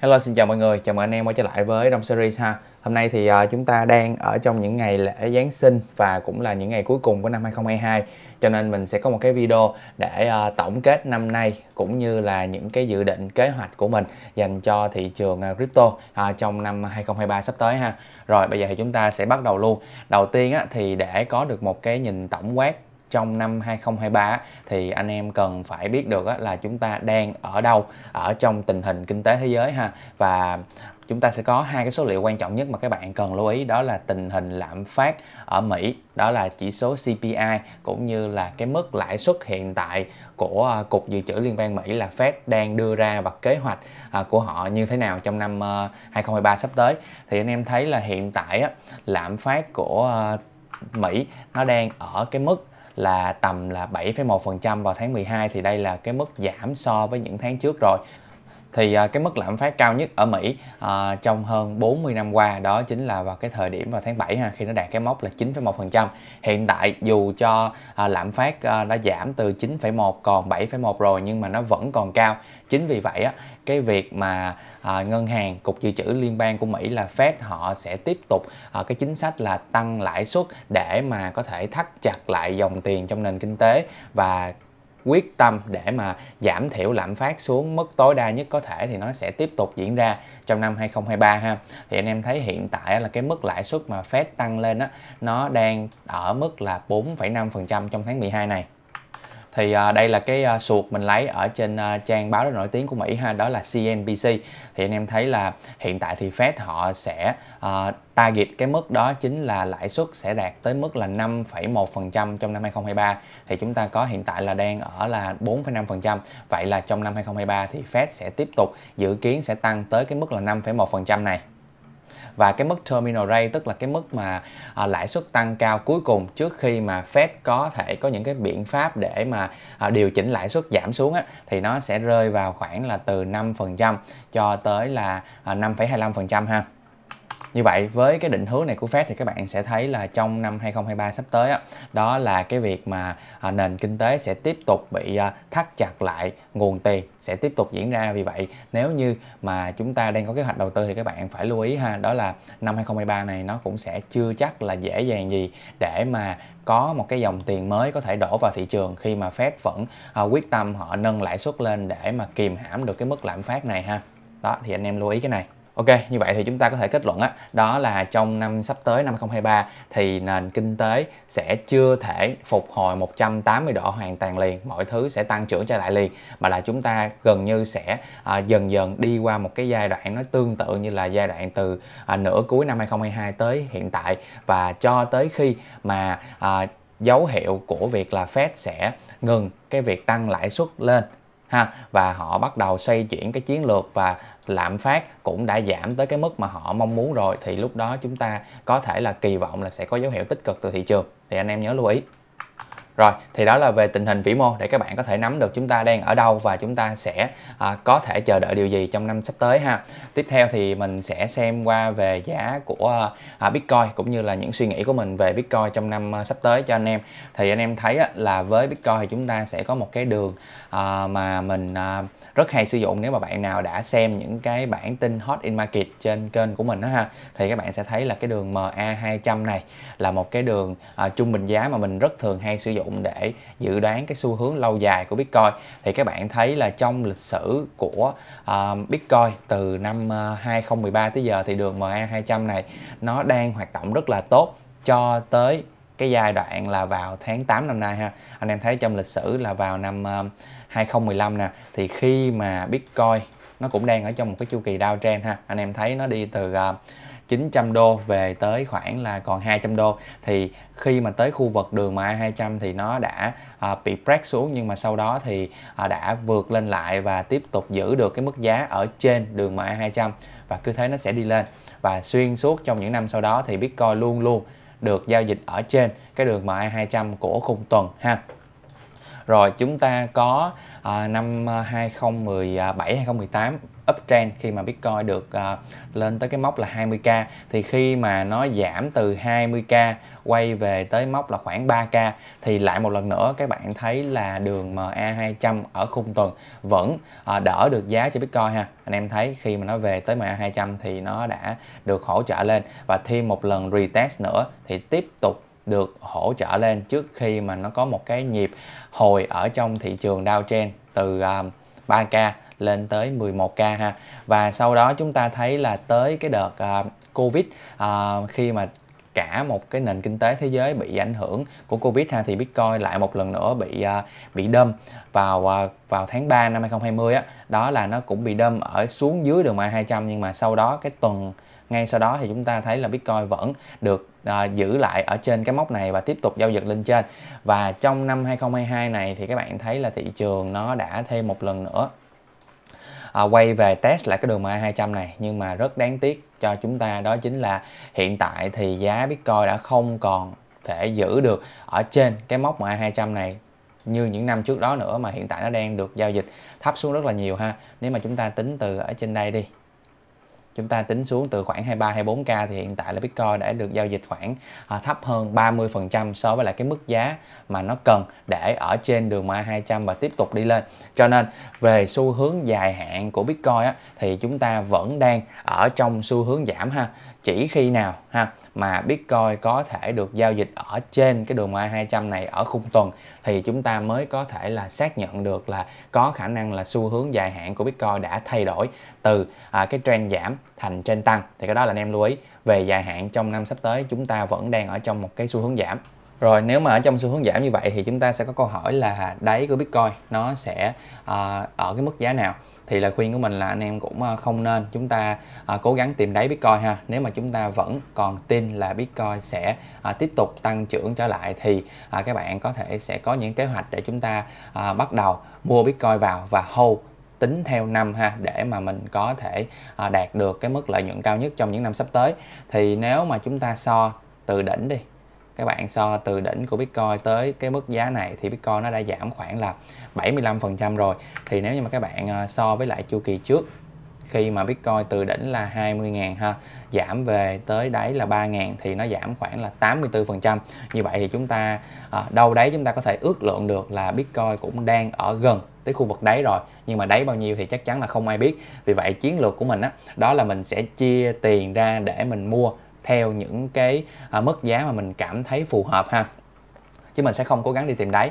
Hello xin chào mọi người, chào mừng anh em quay trở lại với Đông Series ha. Hôm nay thì uh, chúng ta đang ở trong những ngày lễ Giáng sinh và cũng là những ngày cuối cùng của năm 2022 cho nên mình sẽ có một cái video để uh, tổng kết năm nay cũng như là những cái dự định kế hoạch của mình dành cho thị trường uh, crypto uh, trong năm 2023 sắp tới ha. Rồi bây giờ thì chúng ta sẽ bắt đầu luôn. Đầu tiên á, thì để có được một cái nhìn tổng quát trong năm 2023 thì anh em cần phải biết được là chúng ta đang ở đâu, ở trong tình hình kinh tế thế giới ha. Và chúng ta sẽ có hai cái số liệu quan trọng nhất mà các bạn cần lưu ý, đó là tình hình lạm phát ở Mỹ, đó là chỉ số CPI cũng như là cái mức lãi suất hiện tại của à, cục dự trữ liên bang Mỹ là Fed đang đưa ra và kế hoạch à, của họ như thế nào trong năm ờ, 2023 sắp tới. Thì anh em thấy là hiện tại lạm phát của ờ, Mỹ nó đang ở cái mức là tầm là 7,1% vào tháng 12 thì đây là cái mức giảm so với những tháng trước rồi thì à, cái mức lạm phát cao nhất ở Mỹ à, trong hơn 40 năm qua đó chính là vào cái thời điểm vào tháng 7 ha, khi nó đạt cái mốc là 9,1%. Hiện tại dù cho à, lạm phát à, đã giảm từ 9,1 còn 7,1 rồi nhưng mà nó vẫn còn cao. Chính vì vậy á, cái việc mà à, ngân hàng cục dự trữ liên bang của Mỹ là Fed họ sẽ tiếp tục à, cái chính sách là tăng lãi suất để mà có thể thắt chặt lại dòng tiền trong nền kinh tế và quyết tâm để mà giảm thiểu lạm phát xuống mức tối đa nhất có thể thì nó sẽ tiếp tục diễn ra trong năm 2023 ha. Thì anh em thấy hiện tại là cái mức lãi suất mà Fed tăng lên á nó đang ở mức là 4,5% trong tháng 12 này thì uh, đây là cái uh, suột mình lấy ở trên uh, trang báo rất nổi tiếng của Mỹ ha đó là CNBC thì anh em thấy là hiện tại thì Fed họ sẽ uh, target cái mức đó chính là lãi suất sẽ đạt tới mức là 5,1% trong năm 2023 thì chúng ta có hiện tại là đang ở là 4,5% vậy là trong năm 2023 thì Fed sẽ tiếp tục dự kiến sẽ tăng tới cái mức là 5,1% này và cái mức terminal rate tức là cái mức mà à, lãi suất tăng cao cuối cùng trước khi mà Fed có thể có những cái biện pháp để mà à, điều chỉnh lãi suất giảm xuống á, thì nó sẽ rơi vào khoảng là từ 5% cho tới là à, 5,25% ha. Như vậy với cái định hướng này của Fed thì các bạn sẽ thấy là trong năm 2023 sắp tới đó là cái việc mà à, nền kinh tế sẽ tiếp tục bị à, thắt chặt lại nguồn tiền sẽ tiếp tục diễn ra. Vì vậy nếu như mà chúng ta đang có kế hoạch đầu tư thì các bạn phải lưu ý ha đó là năm 2023 này nó cũng sẽ chưa chắc là dễ dàng gì để mà có một cái dòng tiền mới có thể đổ vào thị trường khi mà Fed vẫn à, quyết tâm họ nâng lãi suất lên để mà kìm hãm được cái mức lạm phát này ha. Đó thì anh em lưu ý cái này. Ok, như vậy thì chúng ta có thể kết luận á, đó là trong năm sắp tới năm 2023 thì nền kinh tế sẽ chưa thể phục hồi 180 độ hoàn toàn liền, mọi thứ sẽ tăng trưởng trở lại liền mà là chúng ta gần như sẽ à, dần dần đi qua một cái giai đoạn nó tương tự như là giai đoạn từ à, nửa cuối năm 2022 tới hiện tại. Và cho tới khi mà à, dấu hiệu của việc là Fed sẽ ngừng cái việc tăng lãi suất lên ha, và họ bắt đầu xoay chuyển cái chiến lược và lạm phát cũng đã giảm tới cái mức mà họ mong muốn rồi. Thì lúc đó chúng ta có thể là kỳ vọng là sẽ có dấu hiệu tích cực từ thị trường. Thì anh em nhớ lưu ý rồi thì đó là về tình hình vĩ mô để các bạn có thể nắm được chúng ta đang ở đâu và chúng ta sẽ à, có thể chờ đợi điều gì trong năm sắp tới ha. Tiếp theo thì mình sẽ xem qua về giá của à, Bitcoin cũng như là những suy nghĩ của mình về Bitcoin trong năm à, sắp tới cho anh em. Thì anh em thấy á, là với Bitcoin thì chúng ta sẽ có một cái đường à, mà mình à, rất hay sử dụng nếu mà bạn nào đã xem những cái bản tin hot in market trên kênh của mình đó ha thì các bạn sẽ thấy là cái đường MA200 này là một cái đường à, trung bình giá mà mình rất thường hay sử dụng để dự đoán cái xu hướng lâu dài của Bitcoin. Thì các bạn thấy là trong lịch sử của uh, Bitcoin từ năm à, 2013 tới giờ thì đường MA200 này nó đang hoạt động rất là tốt cho tới cái giai đoạn là vào tháng 8 năm nay ha. Anh em thấy trong lịch sử là vào năm à, 2015 nè thì khi mà Bitcoin nó cũng đang ở trong một cái chu kỳ downtrend ha. Anh em thấy nó đi từ uh, 900 đô về tới khoảng là còn 200 đô. Thì khi mà tới khu vực đường mà 200 thì nó đã à, bị break xuống nhưng mà sau đó thì à, đã vượt lên lại và tiếp tục giữ được cái mức giá ở trên đường mà 200 và cứ thế nó sẽ đi lên. Và xuyên suốt trong những năm sau đó thì Bitcoin luôn luôn được giao dịch ở trên cái đường MA 200 của khung tuần ha. Rồi chúng ta có à, năm à, 2017 2018 uptrend khi mà Bitcoin được uh, lên tới cái mốc là 20k thì khi mà nó giảm từ 20k quay về tới mốc là khoảng 3k thì lại một lần nữa các bạn thấy là đường MA200 ở khung tuần vẫn uh, đỡ được giá cho Bitcoin ha. Anh em thấy khi mà nó về tới MA200 thì nó đã được hỗ trợ lên. Và thêm một lần retest nữa thì tiếp tục được hỗ trợ lên trước khi mà nó có một cái nhịp hồi ở trong thị trường downtrend từ à, uh, 3k lên tới 11k ha. Và sau đó chúng ta thấy là tới cái đợt uh, covid uh, khi mà cả một cái nền kinh tế thế giới bị ảnh hưởng của Covid ha thì Bitcoin lại một lần nữa bị uh, bị đâm vào uh, vào tháng 3 năm 2020 á. Đó là nó cũng bị đâm ở xuống dưới đường MA 200 nhưng mà sau đó cái tuần ngay sau đó thì chúng ta thấy là Bitcoin vẫn được à, giữ lại ở trên cái mốc này và tiếp tục giao dịch lên trên. Và trong năm 2022 này thì các bạn thấy là thị trường nó đã thêm một lần nữa à, quay về test lại cái đường MA 200 này nhưng mà rất đáng tiếc cho chúng ta đó chính là hiện tại thì giá Bitcoin đã không còn thể giữ được ở trên cái mốc MA 200 này như những năm trước đó nữa mà hiện tại nó đang được giao dịch thấp xuống rất là nhiều ha. Nếu mà chúng ta tính từ ở trên đây đi chúng ta tính xuống từ khoảng 23 24k thì hiện tại là Bitcoin đã được giao dịch khoảng à, thấp hơn 30% so với lại cái mức giá mà nó cần để ở trên đường MA 200 và tiếp tục đi lên. Cho nên về xu hướng dài hạn của Bitcoin á, thì chúng ta vẫn đang ở trong xu hướng giảm ha. Chỉ khi nào ha mà Bitcoin có thể được giao dịch ở trên cái đường MA 200 này ở khung tuần thì chúng ta mới có thể là xác nhận được là có khả năng là xu hướng dài hạn của Bitcoin đã thay đổi từ à, cái trend giảm thành trend tăng. Thì cái đó là anh em lưu ý. Về dài hạn trong năm sắp tới chúng ta vẫn đang ở trong một cái xu hướng giảm. Rồi nếu mà ở trong xu hướng giảm như vậy thì chúng ta sẽ có câu hỏi là đáy của Bitcoin nó sẽ à, ở cái mức giá nào? Thì lời khuyên của mình là anh em cũng ờ, không nên. Chúng ta à, cố gắng tìm đáy Bitcoin ha. Nếu mà chúng ta vẫn còn tin là Bitcoin sẽ à, tiếp tục tăng trưởng trở lại thì à, các bạn có thể sẽ có những kế hoạch để chúng ta à, bắt đầu mua Bitcoin vào và hold tính theo năm ha để mà mình có thể à, đạt được cái mức lợi nhuận cao nhất trong những năm sắp tới. Thì nếu mà chúng ta so từ đỉnh đi các bạn so từ đỉnh của Bitcoin tới cái mức giá này thì Bitcoin nó đã giảm khoảng là 75% rồi. Thì nếu như mà các bạn ờ, so với lại chu kỳ trước khi mà Bitcoin từ đỉnh là 20.000 ha giảm về tới đáy là 3.000 thì nó giảm khoảng là 84% như vậy thì chúng ta à, đâu đấy chúng ta có thể ước lượng được là Bitcoin cũng đang ở gần tới khu vực đáy rồi. Nhưng mà đáy bao nhiêu thì chắc chắn là không ai biết. Vì vậy chiến lược của mình á đó, đó là mình sẽ chia tiền ra để mình mua theo những cái à, mức giá mà mình cảm thấy phù hợp ha. Chứ mình sẽ không cố gắng đi tìm đáy.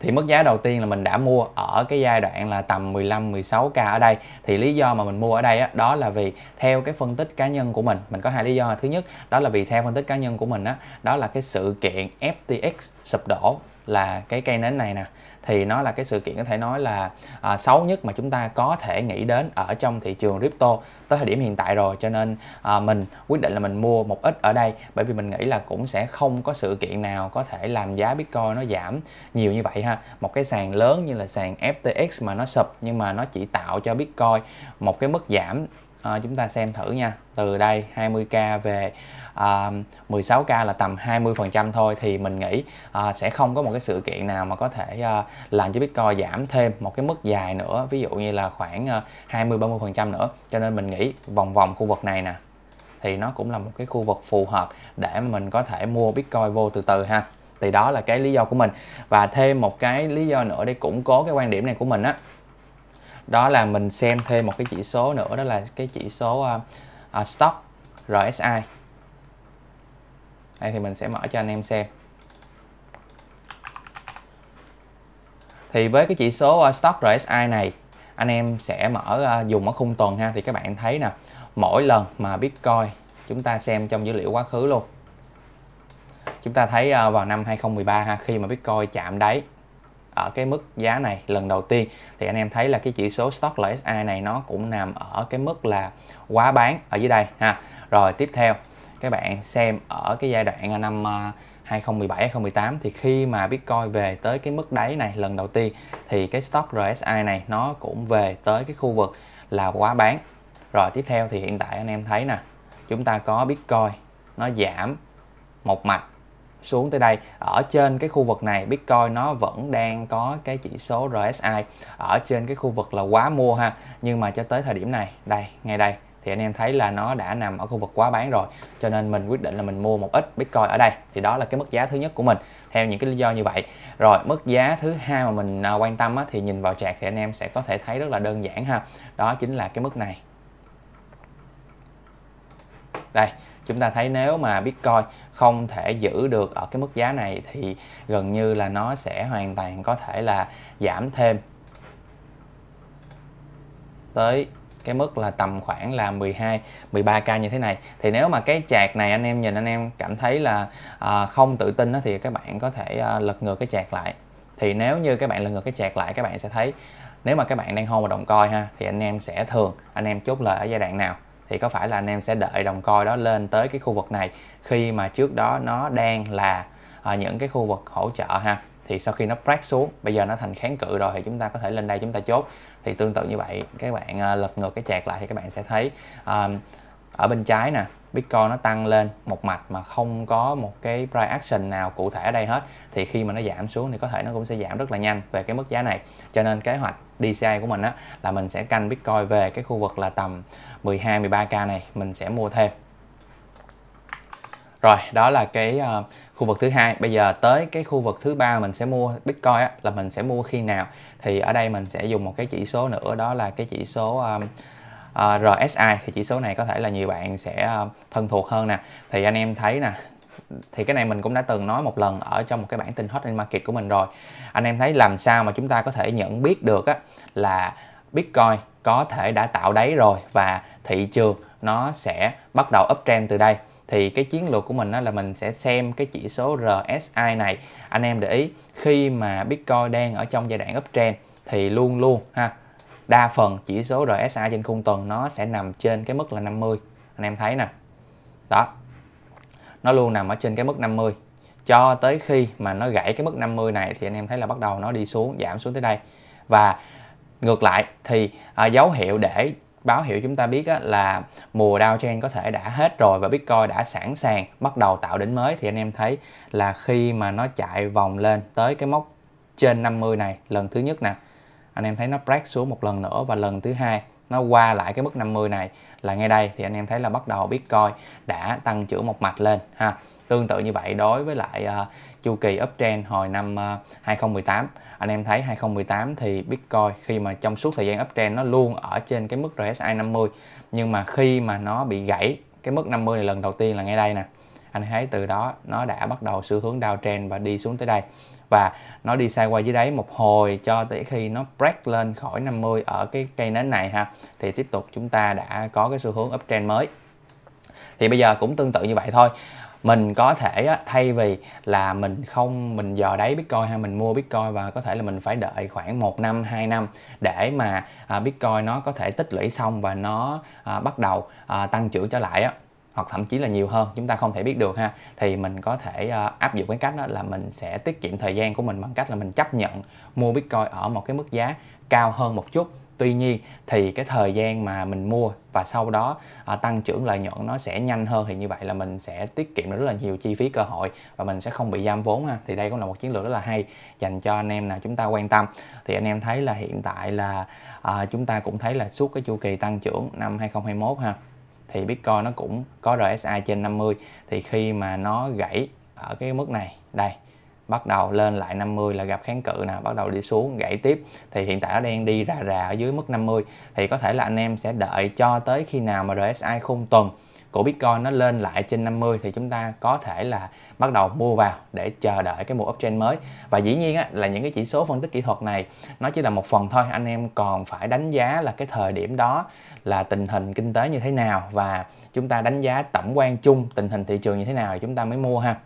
Thì mức giá đầu tiên là mình đã mua ở cái giai đoạn là tầm 15 16k ở đây. Thì lý do mà mình mua ở đây á đó là vì theo cái phân tích cá nhân của mình mình có hai lý do. Thứ nhất đó là vì theo phân tích cá nhân của mình á đó là cái sự kiện FTX sụp đổ là cái cây nến này nè thì nó là cái sự kiện có thể nói là à, xấu nhất mà chúng ta có thể nghĩ đến ở trong thị trường crypto tới thời điểm hiện tại rồi. Cho nên à, mình quyết định là mình mua một ít ở đây bởi vì mình nghĩ là cũng sẽ không có sự kiện nào có thể làm giá bitcoin nó giảm nhiều như vậy ha. Một cái sàn lớn như là sàn FTX mà nó sụp nhưng mà nó chỉ tạo cho bitcoin một cái mức giảm à, chúng ta xem thử nha. Từ đây 20k về à, 16k là tầm 20% thôi thì mình nghĩ à, sẽ không có một cái sự kiện nào mà có thể à, làm cho Bitcoin giảm thêm một cái mức dài nữa ví dụ như là khoảng à, 20 30% nữa. Cho nên mình nghĩ vòng vòng khu vực này nè thì nó cũng là một cái khu vực phù hợp để mà mình có thể mua Bitcoin vô từ từ ha. Thì đó là cái lý do của mình. Và thêm một cái lý do nữa để củng cố cái quan điểm này của mình á đó là mình xem thêm một cái chỉ số nữa đó là cái chỉ số uh, uh, stock RSI đây thì mình sẽ mở cho anh em xem. Thì với cái chỉ số uh, stock RSI này anh em sẽ mở uh, dùng ở khung tuần ha. Thì các bạn thấy nè mỗi lần mà Bitcoin chúng ta xem trong dữ liệu quá khứ luôn. Chúng ta thấy uh, vào năm 2013 ha khi mà Bitcoin chạm đáy ở cái mức giá này lần đầu tiên. Thì anh em thấy là cái chỉ số stock LSI này nó cũng nằm ở cái mức là quá bán ở dưới đây ha. Rồi tiếp theo, các bạn xem ở cái giai đoạn à, năm à, 2017 2018 thì khi mà Bitcoin về tới cái mức đáy này lần đầu tiên thì cái stock RSI này nó cũng về tới cái khu vực là quá bán. Rồi tiếp theo thì hiện tại anh em thấy nè, chúng ta có Bitcoin nó giảm một mạch xuống tới đây. Ở trên cái khu vực này Bitcoin nó vẫn đang có cái chỉ số RSI ở trên cái khu vực là quá mua ha. Nhưng mà cho tới thời điểm này đây ngay đây thì anh em thấy là nó đã nằm ở khu vực quá bán rồi. Cho nên mình quyết định là mình mua một ít Bitcoin ở đây. Thì đó là cái mức giá thứ nhất của mình theo những cái lý do như vậy. Rồi mức giá thứ hai mà mình à, quan tâm á, thì nhìn vào chart thì anh em sẽ có thể thấy rất là đơn giản ha. Đó chính là cái mức này. Đây chúng ta thấy nếu mà Bitcoin không thể giữ được ở cái mức giá này thì gần như là nó sẽ hoàn toàn có thể là giảm thêm. Tới cái mức là tầm khoảng là 12 13k như thế này. Thì nếu mà cái chạc này anh em nhìn anh em cảm thấy là à, không tự tin đó, thì các bạn có thể à, lật ngược cái chạc lại. Thì nếu như các bạn lật ngược cái chạc lại các bạn sẽ thấy nếu mà các bạn đang hold vào đồng coi ha thì anh em sẽ thường anh em chốt lời ở giai đoạn nào? Thì có phải là anh em sẽ đợi đồng coi đó lên tới cái khu vực này khi mà trước đó nó đang là à, những cái khu vực hỗ trợ ha? Thì sau khi nó break xuống bây giờ nó thành kháng cự rồi thì chúng ta có thể lên đây chúng ta chốt. Thì tương tự như vậy các bạn à, lật ngược cái chạc lại thì các bạn sẽ thấy um, ở bên trái nè Bitcoin nó tăng lên một mạch mà không có một cái price action nào cụ thể ở đây hết. Thì khi mà nó giảm xuống thì có thể nó cũng sẽ giảm rất là nhanh về cái mức giá này. Cho nên kế hoạch DCI của mình á là mình sẽ canh Bitcoin về cái khu vực là tầm 12 13k này mình sẽ mua thêm. Rồi đó là cái uh, khu vực thứ hai. Bây giờ tới cái khu vực thứ ba mình sẽ mua bitcoin á, là mình sẽ mua khi nào? Thì ở đây mình sẽ dùng một cái chỉ số nữa đó là cái chỉ số ờ, ờ, um, uh, RSI thì chỉ số này có thể là nhiều bạn sẽ uh, thân thuộc hơn nè. Thì anh em thấy nè thì cái này mình cũng đã từng nói một lần ở trong một cái bản tin hot in market của mình rồi. Anh em thấy làm sao mà chúng ta có thể nhận biết được á, là bitcoin có thể đã tạo đáy rồi và thị trường nó sẽ bắt đầu uptrend từ đây. Thì cái chiến lược của mình đó là mình sẽ xem cái chỉ số RSI này. Anh em để ý, khi mà Bitcoin đang ở trong giai đoạn uptrend thì luôn luôn ha, đa phần chỉ số RSI trên khung tuần nó sẽ nằm trên cái mức là 50 anh em thấy nè. Đó. Nó luôn nằm ở trên cái mức 50 cho tới khi mà nó gãy cái mức 50 này thì anh em thấy là bắt đầu nó đi xuống, giảm xuống tới đây. Và ngược lại thì à, dấu hiệu để báo hiệu chúng ta biết á, là mùa downtrend có thể đã hết rồi và Bitcoin đã sẵn sàng bắt đầu tạo đỉnh mới thì anh em thấy là khi mà nó chạy vòng lên tới cái mốc trên 50 này lần thứ nhất nè anh em thấy nó break xuống một lần nữa và lần thứ hai nó qua lại cái mức 50 này là ngay đây thì anh em thấy là bắt đầu Bitcoin đã tăng trưởng một mạch lên ha tương tự như vậy đối với lại uh, chu kỳ uptrend hồi năm ờ, uh, 2018 anh em thấy 2018 thì Bitcoin khi mà trong suốt thời gian uptrend nó luôn ở trên cái mức RSI 50 nhưng mà khi mà nó bị gãy cái mức 50 này lần đầu tiên là ngay đây nè. Anh thấy từ đó nó đã bắt đầu xu hướng downtrend và đi xuống tới đây. Và nó đi sai qua dưới đáy một hồi cho tới khi nó break lên khỏi 50 ở cái cây nến này ha. Thì tiếp tục chúng ta đã có cái xu hướng uptrend mới. Thì bây giờ cũng tương tự như vậy thôi mình có thể thay vì là mình không mình dò đáy bitcoin hay mình mua bitcoin và có thể là mình phải đợi khoảng một năm 2 năm để mà à, bitcoin nó có thể tích lũy xong và nó à, bắt đầu à, tăng trưởng trở lại á hoặc thậm chí là nhiều hơn chúng ta không thể biết được ha. Thì mình có thể uh, áp dụng cái cách đó là mình sẽ tiết kiệm thời gian của mình bằng cách là mình chấp nhận mua bitcoin ở một cái mức giá cao hơn một chút tuy nhiên thì cái thời gian mà mình mua và sau đó à, tăng trưởng lợi nhuận nó sẽ nhanh hơn thì như vậy là mình sẽ tiết kiệm được rất là nhiều chi phí cơ hội và mình sẽ không bị giam vốn ha. Thì đây cũng là một chiến lược rất là hay dành cho anh em nào chúng ta quan tâm. Thì anh em thấy là hiện tại là à, chúng ta cũng thấy là suốt cái chu kỳ tăng trưởng năm 2021 ha thì Bitcoin nó cũng có RSI trên 50 thì khi mà nó gãy ở cái mức này đây bắt đầu lên lại 50 là gặp kháng cự nè bắt đầu đi xuống gãy tiếp. Thì hiện tại nó đang đi rà rà ở dưới mức 50 thì có thể là anh em sẽ đợi cho tới khi nào mà RSI khung tuần của Bitcoin nó lên lại trên 50 thì chúng ta có thể là bắt đầu mua vào để chờ đợi cái mùa uptrend mới. Và dĩ nhiên á, là những cái chỉ số phân tích kỹ thuật này nó chỉ là một phần thôi. Anh em còn phải đánh giá là cái thời điểm đó là tình hình kinh tế như thế nào và chúng ta đánh giá tổng quan chung tình hình thị trường như thế nào thì chúng ta mới mua ha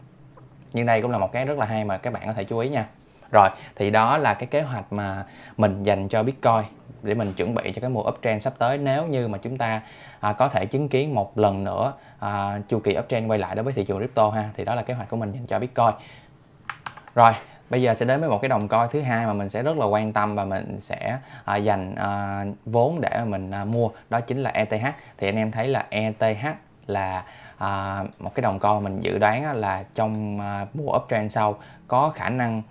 nhưng đây cũng là một cái rất là hay mà các bạn có thể chú ý nha. Rồi thì đó là cái kế hoạch mà mình dành cho Bitcoin để mình chuẩn bị cho cái mùa uptrend sắp tới. Nếu như mà chúng ta à, có thể chứng kiến một lần nữa à, chu kỳ uptrend quay lại đối với thị trường crypto ha thì đó là kế hoạch của mình dành cho Bitcoin. Rồi bây giờ sẽ đến với một cái đồng coin thứ hai mà mình sẽ rất là quan tâm và mình sẽ à, dành à, vốn để mình à, mua đó chính là ETH thì anh em thấy là ETH là à, một cái đồng coin mình dự đoán là trong à, mùa uptrend sau có khả năng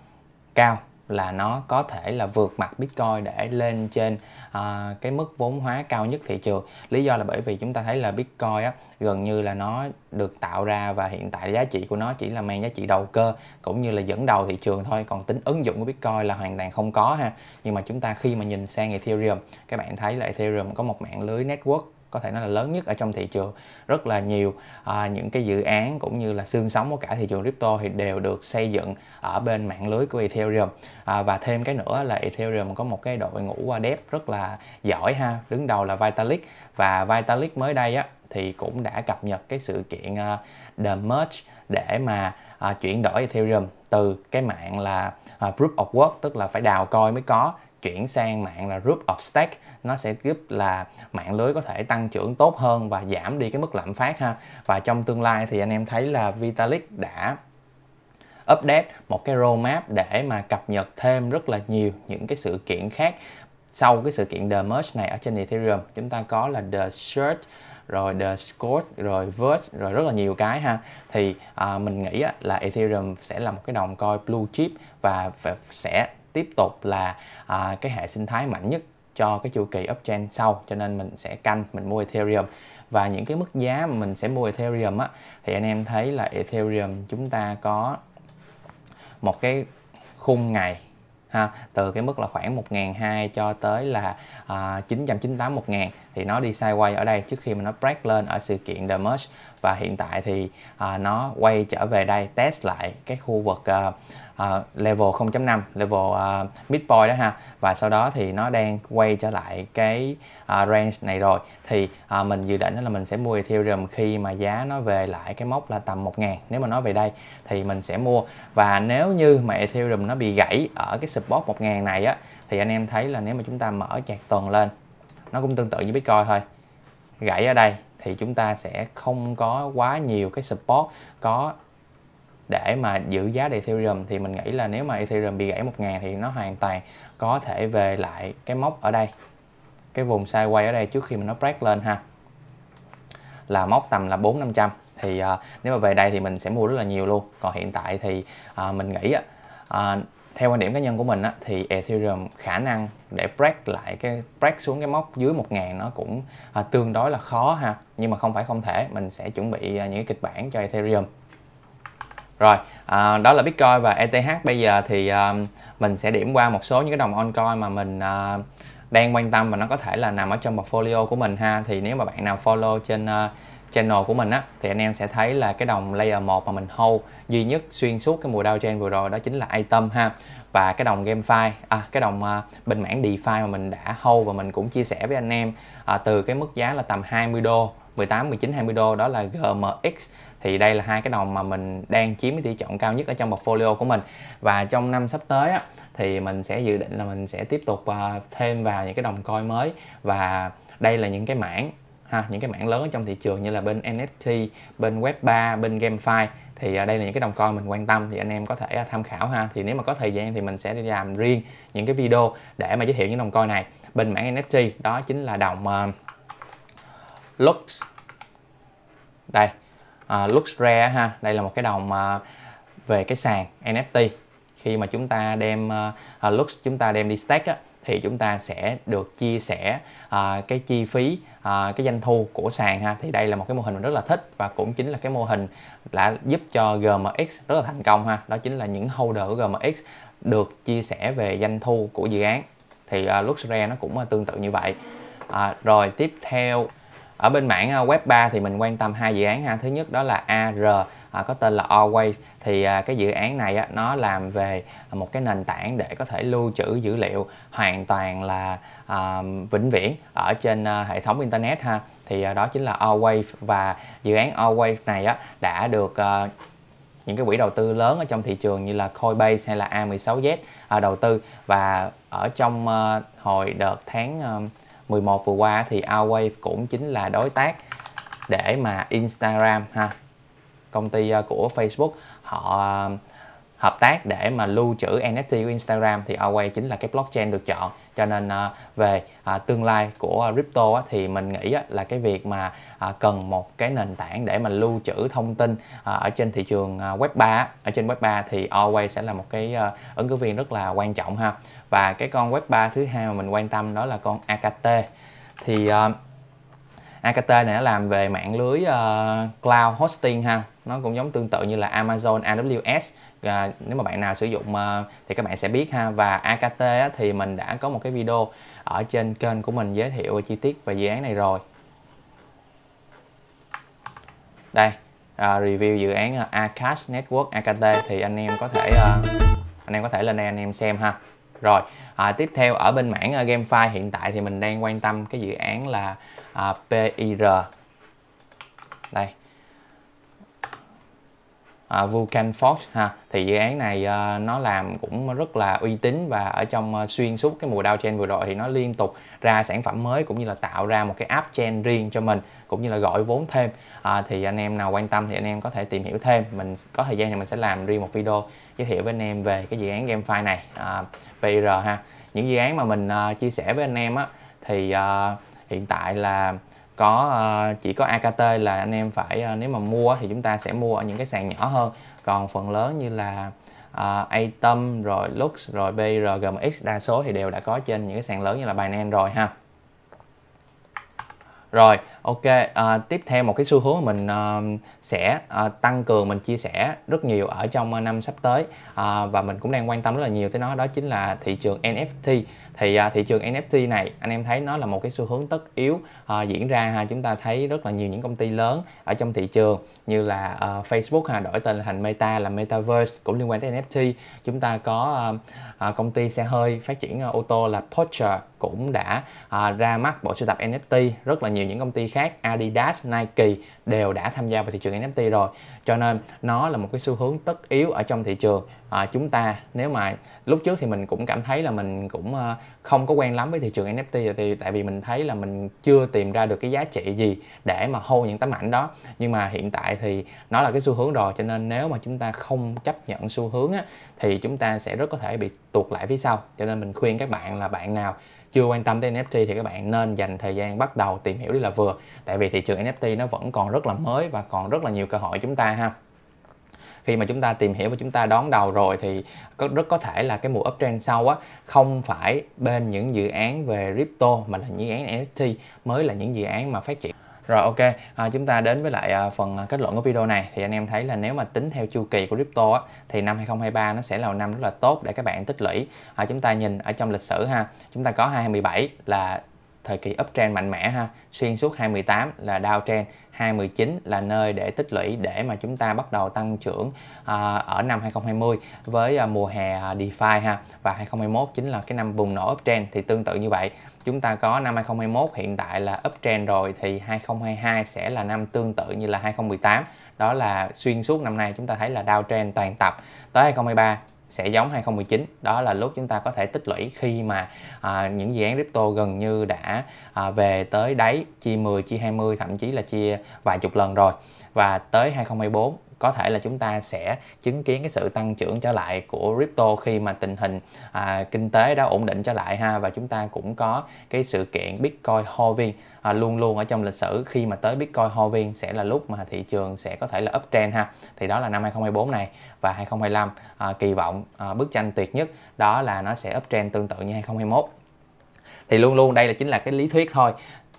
cao là nó có thể là vượt mặt Bitcoin để lên trên à, cái mức vốn hóa cao nhất thị trường. Lý do là bởi vì chúng ta thấy là Bitcoin á, gần như là nó được tạo ra và hiện tại giá trị của nó chỉ là mang giá trị đầu cơ cũng như là dẫn đầu thị trường thôi. Còn tính ứng dụng của Bitcoin là hoàn toàn không có ha. Nhưng mà chúng ta khi mà nhìn sang Ethereum, các bạn thấy là Ethereum có một mạng lưới network có thể nói là lớn nhất ở trong thị trường rất là nhiều à, những cái dự án cũng như là xương sống của cả thị trường crypto thì đều được xây dựng ở bên mạng lưới của Ethereum. À, và thêm cái nữa là Ethereum có một cái đội ngũ dev rất là giỏi ha đứng đầu là Vitalik. Và Vitalik mới đây á thì cũng đã cập nhật cái sự kiện uh, The Merge để mà uh, chuyển đổi Ethereum từ cái mạng là uh, Proof of Work tức là phải đào coi mới có chuyển sang mạng là group of stack nó sẽ giúp là mạng lưới có thể tăng trưởng tốt hơn và giảm đi cái mức lạm phát ha. Và trong tương lai thì anh em thấy là Vitalik đã update một cái roadmap để mà cập nhật thêm rất là nhiều những cái sự kiện khác sau cái sự kiện The Merge này ở trên Ethereum. Chúng ta có là The Search rồi The Score rồi Verge rồi rất là nhiều cái ha. Thì à, mình nghĩ là Ethereum sẽ là một cái đồng coin blue chip và sẽ tiếp tục là à, cái hệ sinh thái mạnh nhất cho cái chu kỳ uptrend sau cho nên mình sẽ canh mình mua Ethereum. Và những cái mức giá mà mình sẽ mua Ethereum á thì anh em thấy là Ethereum chúng ta có một cái khung ngày ha từ cái mức là khoảng 1.200 cho tới là à, 998 1000 thì nó đi sideways ở đây trước khi mà nó break lên ở sự kiện The Merge. Và hiện tại thì à, nó quay trở về đây test lại cái khu vực à, uh, level 0.5 level uh, midpoint đó ha. Và sau đó thì nó đang quay trở lại cái uh, range này rồi. Thì uh, mình dự định là mình sẽ mua Ethereum khi mà giá nó về lại cái mốc là tầm 1.000 nếu mà nó về đây thì mình sẽ mua. Và nếu như mà Ethereum nó bị gãy ở cái support 1.000 này á thì anh em thấy là nếu mà chúng ta mở chặt tuần lên nó cũng tương tự như Bitcoin thôi. Gãy ở đây thì chúng ta sẽ không có quá nhiều cái support có để mà giữ giá để Ethereum. Thì mình nghĩ là nếu mà Ethereum bị gãy 1 ngàn thì nó hoàn toàn có thể về lại cái mốc ở đây. Cái vùng sideways ở đây trước khi mà nó break lên ha. Là mốc tầm là 4 500 thì uh, nếu mà về đây thì mình sẽ mua rất là nhiều luôn. Còn hiện tại thì uh, mình nghĩ uh, theo quan điểm cá nhân của mình á, thì Ethereum khả năng để break lại cái break xuống cái mốc dưới 1.000 nó cũng à, tương đối là khó ha nhưng mà không phải không thể mình sẽ chuẩn bị à, những cái kịch bản cho Ethereum rồi, à, đó là Bitcoin và ETH. Bây giờ thì à, mình sẽ điểm qua một số những cái đồng altcoin mà mình à, đang quan tâm và nó có thể là nằm ở trong portfolio của mình ha. Thì nếu mà bạn nào follow trên uh, channel của mình á thì anh em sẽ thấy là cái đồng layer 1 mà mình hold duy nhất xuyên suốt cái mùa downtrend vừa rồi đó chính là Item ha. Và cái đồng GameFi à, cái đồng uh, bình mảng DeFi mà mình đã hold và mình cũng chia sẻ với anh em uh, từ cái mức giá là tầm 20 đô 18, 19, 20 đô đó là GMX thì đây là hai cái đồng mà mình đang chiếm cái tỷ trọng cao nhất ở trong portfolio của mình. Và trong năm sắp tới á, thì mình sẽ dự định là mình sẽ tiếp tục uh, thêm vào những cái đồng coin mới. Và đây là những cái mảng ha những cái mảng lớn ở trong thị trường như là bên NFT, bên Web 3, bên GameFi. Thì à, đây là những cái đồng coin mình quan tâm thì anh em có thể à, tham khảo ha. Thì nếu mà có thời gian thì mình sẽ đi làm riêng những cái video để mà giới thiệu những đồng coin này. Bên mảng NFT đó chính là đồng uh, Lux. Đây uh, Lux Rare ha đây là một cái đồng uh, về cái sàn NFT khi mà chúng ta đem uh, Lux chúng ta đem đi stake á, thì chúng ta sẽ được chia sẻ uh, cái chi phí uh, cái doanh thu của sàn ha. Thì đây là một cái mô hình mình rất là thích và cũng chính là cái mô hình đã giúp cho GMX rất là thành công ha. Đó chính là những holder của GMX được chia sẻ về doanh thu của dự án. Thì à, uh, Luxre nó cũng uh, tương tự như vậy. À, rồi tiếp theo ở bên mảng web 3 thì mình quan tâm hai dự án ha. Thứ nhất đó là AR à, có tên là Allwave thì à, cái dự án này á, nó làm về một cái nền tảng để có thể lưu trữ dữ liệu hoàn toàn là à, vĩnh viễn ở trên à, hệ thống internet ha. Thì à, đó chính là Allwave và dự án Allwave này á, đã được à, những cái quỹ đầu tư lớn ở trong thị trường như là Coinbase hay là A16Z à, đầu tư. Và ở trong à, hồi đợt tháng à, 11 vừa qua thì Allwave cũng chính là đối tác để mà Instagram ha công ty ờ, của Facebook họ ờ, hợp tác để mà lưu trữ NFT của Instagram thì Away chính là cái blockchain được chọn. Cho nên ờ, về tương lai của crypto thì mình nghĩ là cái việc mà cần một cái nền tảng để mà lưu trữ thông tin ở trên thị trường web 3 ở trên web 3 thì Away sẽ là một cái ứng cử viên rất là quan trọng ha. Và cái con web 3 thứ hai mà mình quan tâm đó là con AKT thì uh, AKT này nó làm về mạng lưới uh, cloud hosting ha. Nó cũng giống tương tự như là Amazon AWS à, nếu mà bạn nào sử dụng uh, thì các bạn sẽ biết ha. Và AKT á, thì mình đã có một cái video ở trên kênh của mình giới thiệu chi tiết về dự án này rồi. Đây uh, review dự án uh, Akash Network AKT thì anh em có thể uh, anh em có thể lên đây anh em xem ha. Rồi à, tiếp theo ở bên mảng uh, GameFi hiện tại thì mình đang quan tâm cái dự án là à, PIR đây. À, Vulcan Fox ha. Thì dự án này à, nó làm cũng rất là uy tín và ở trong à, xuyên suốt cái mùa downtrend vừa rồi thì nó liên tục ra sản phẩm mới cũng như là tạo ra một cái app chain riêng cho mình cũng như là gọi vốn thêm. À, thì anh em nào quan tâm thì anh em có thể tìm hiểu thêm. Mình có thời gian thì mình sẽ làm riêng một video giới thiệu với anh em về cái dự án GameFi này. À, PIR ha. Những dự án mà mình uh, chia sẻ với anh em á thì uh, hiện tại là có ờ, chỉ có AKT là anh em phải ờ, nếu mà mua thì chúng ta sẽ mua ở những cái sàn nhỏ hơn. Còn phần lớn như là uh, Atom rồi Lux rồi BR GMX đa số thì đều đã có trên những cái sàn lớn như là Binance rồi ha. Rồi ok à, tiếp theo một cái xu hướng mình uh, sẽ uh, tăng cường mình chia sẻ rất nhiều ở trong uh, năm sắp tới. Uh, và mình cũng đang quan tâm rất là nhiều tới nó đó chính là thị trường NFT thì uh, thị trường NFT này anh em thấy nó là một cái xu hướng tất yếu uh, diễn ra ha. Chúng ta thấy rất là nhiều những công ty lớn ở trong thị trường như là uh, Facebook ha đổi tên thành Meta là Metaverse cũng liên quan tới NFT chúng ta có uh, uh, công ty xe hơi phát triển uh, ô tô là Porsche cũng đã uh, ra mắt bộ sưu tập NFT rất là nhiều những công ty khác Adidas, Nike đều đã tham gia vào thị trường NFT rồi. Cho nên nó là một cái xu hướng tất yếu ở trong thị trường. À, chúng ta nếu mà lúc trước thì mình cũng cảm thấy là mình cũng uh, không có quen lắm với thị trường NFT thì tại vì mình thấy là mình chưa tìm ra được cái giá trị gì để mà hô những tấm ảnh đó. Nhưng mà hiện tại thì nó là cái xu hướng rồi cho nên nếu mà chúng ta không chấp nhận xu hướng á, thì chúng ta sẽ rất có thể bị tuột lại phía sau. Cho nên mình khuyên các bạn là bạn nào chưa quan tâm tới NFT thì các bạn nên dành thời gian bắt đầu tìm hiểu đi là vừa. Tại vì thị trường NFT nó vẫn còn rất là mới và còn rất là nhiều cơ hội chúng ta ha. Khi mà chúng ta tìm hiểu và chúng ta đón đầu rồi thì có, rất có thể là cái mùa uptrend sau á, không phải bên những dự án về crypto mà là những dự án NFT mới là những dự án mà phát triển rồi ok, à, chúng ta đến với lại à, phần kết luận của video này. Thì anh em thấy là nếu mà tính theo chu kỳ của crypto á, thì năm 2023 nó sẽ là một năm rất là tốt để các bạn tích lũy. À, chúng ta nhìn ở trong lịch sử ha, chúng ta có 2017 là thời kỳ uptrend mạnh mẽ ha. Xuyên suốt 2018 là downtrend 2019 là nơi để tích lũy để mà chúng ta bắt đầu tăng trưởng à, ở năm 2020 với à, mùa hè à, DeFi ha. Và 2021 chính là cái năm bùng nổ uptrend thì tương tự như vậy. Chúng ta có năm 2021 hiện tại là uptrend rồi thì 2022 sẽ là năm tương tự như là 2018 đó là xuyên suốt năm nay chúng ta thấy là downtrend toàn tập. Tới 2023 sẽ giống 2019 đó là lúc chúng ta có thể tích lũy khi mà à, những dự án crypto gần như đã à, về tới đáy chia 10 chia 20 thậm chí là chia vài chục lần rồi. Và tới 2024 có thể là chúng ta sẽ chứng kiến cái sự tăng trưởng trở lại của crypto khi mà tình hình à, kinh tế đã ổn định trở lại ha. Và chúng ta cũng có cái sự kiện Bitcoin halving à, luôn luôn ở trong lịch sử. Khi mà tới Bitcoin halving sẽ là lúc mà thị trường sẽ có thể là uptrend ha. Thì đó là năm 2024 này và 2025 à, kỳ vọng à, bức tranh tuyệt nhất đó là nó sẽ uptrend tương tự như 2021 thì luôn luôn đây là chính là cái lý thuyết thôi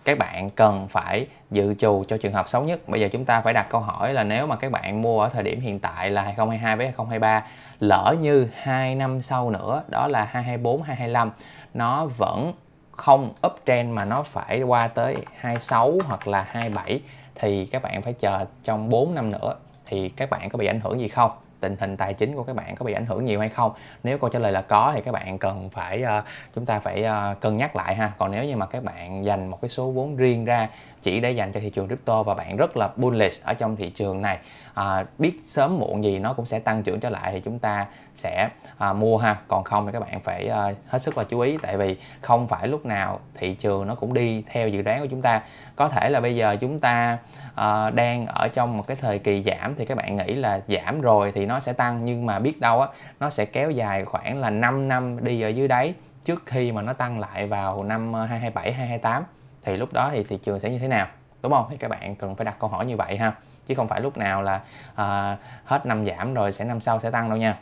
các bạn cần phải dự trù cho trường hợp xấu nhất. Bây giờ chúng ta phải đặt câu hỏi là nếu mà các bạn mua ở thời điểm hiện tại là 2022 với 2023 lỡ như hai năm sau nữa, đó là 2024 2025 nó vẫn không uptrend mà nó phải qua tới 26 hoặc là 27 thì các bạn phải chờ trong 4 năm nữa thì các bạn có bị ảnh hưởng gì không? Tình hình tài chính của các bạn có bị ảnh hưởng nhiều hay không? Nếu câu trả lời là có thì các bạn cần phải uh, chúng ta phải uh, cân nhắc lại ha. Còn nếu như mà các bạn dành một cái số vốn riêng ra chỉ để dành cho thị trường crypto và bạn rất là bullish ở trong thị trường này uh, biết sớm muộn gì nó cũng sẽ tăng trưởng trở lại thì chúng ta sẽ uh, mua ha. Còn không thì các bạn phải uh, hết sức là chú ý tại vì không phải lúc nào thị trường nó cũng đi theo dự đoán của chúng ta. Có thể là bây giờ chúng ta uh, đang ở trong một cái thời kỳ giảm thì các bạn nghĩ là giảm rồi thì nó sẽ tăng nhưng mà biết đâu á nó sẽ kéo dài khoảng là 5 năm đi ở dưới đáy trước khi mà nó tăng lại vào năm ờ, 2027 2028 thì lúc đó thì thị trường sẽ như thế nào? Đúng không? Thì các bạn cần phải đặt câu hỏi như vậy ha. Chứ không phải lúc nào là à, hết năm giảm rồi sẽ năm sau sẽ tăng đâu nha.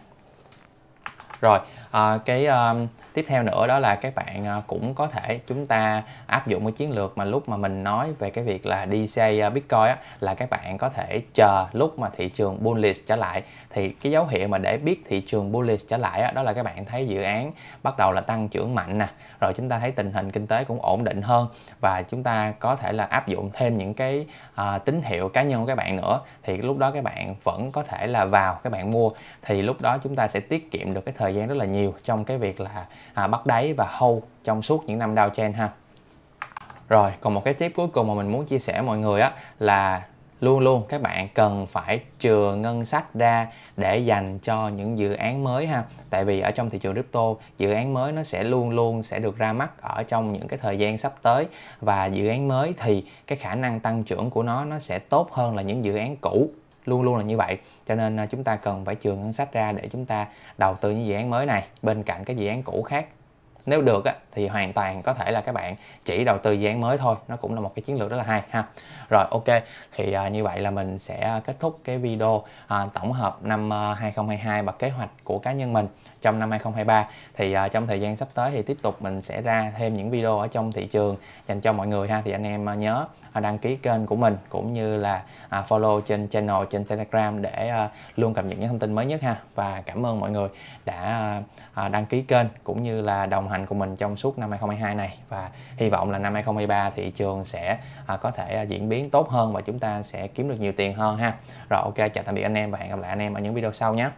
Rồi à, cái um, tiếp theo nữa đó là các bạn ờ, cũng có thể chúng ta áp dụng cái chiến lược mà lúc mà mình nói về cái việc là đi xe Bitcoin á, là các bạn có thể chờ lúc mà thị trường bullish trở lại. Thì cái dấu hiệu mà để biết thị trường bullish trở lại á, đó là các bạn thấy dự án bắt đầu là tăng trưởng mạnh nè rồi chúng ta thấy tình hình kinh tế cũng ổn định hơn và chúng ta có thể là áp dụng thêm những cái uh, tín hiệu cá nhân của các bạn nữa. Thì lúc đó các bạn vẫn có thể là vào các bạn mua. Thì lúc đó chúng ta sẽ tiết kiệm được cái thời gian rất là nhiều trong cái việc là à, bắt đáy và hold trong suốt những năm downtrend ha. Rồi còn một cái tip cuối cùng mà mình muốn chia sẻ mọi người á là luôn luôn các bạn cần phải chừa ngân sách ra để dành cho những dự án mới ha. Tại vì ở trong thị trường crypto dự án mới nó sẽ luôn luôn sẽ được ra mắt ở trong những cái thời gian sắp tới. Và dự án mới thì cái khả năng tăng trưởng của nó nó sẽ tốt hơn là những dự án cũ luôn luôn là như vậy. Cho nên à, chúng ta cần phải trường ngân sách ra để chúng ta đầu tư những dự án mới này bên cạnh các dự án cũ khác. Nếu được á, thì hoàn toàn có thể là các bạn chỉ đầu tư dự án mới thôi. Nó cũng là một cái chiến lược rất là hay ha. Rồi ok thì à, như vậy là mình sẽ kết thúc cái video à, tổng hợp năm à, 2022 và kế hoạch của cá nhân mình trong năm 2023 thì à, trong thời gian sắp tới thì tiếp tục mình sẽ ra thêm những video ở trong thị trường dành cho mọi người ha. Thì anh em à, nhớ à, đăng ký kênh của mình cũng như là à, follow trên channel trên Telegram để à, luôn cập nhật những thông tin mới nhất ha. Và cảm ơn mọi người đã à, à đăng ký kênh cũng như là đồng hành cùng mình trong suốt năm 2022 này. Và hy vọng là năm 2023 thị trường sẽ à, có thể à, diễn biến tốt hơn và chúng ta sẽ kiếm được nhiều tiền hơn ha. Rồi ok chào tạm biệt anh em và hẹn gặp lại anh em ở những video sau nhé.